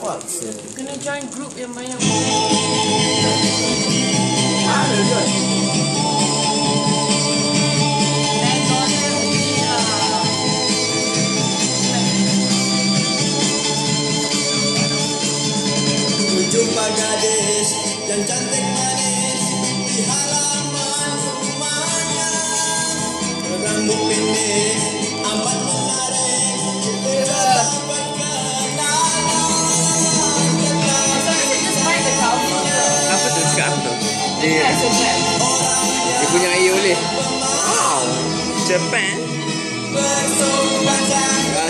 Paksa. Kena join group yang banyak. Ada lah. Jumpa gadis yang cantik manis di halaman rumahnya Rambut pendek amat Dia, air oleh. Wow. Japan. Ah,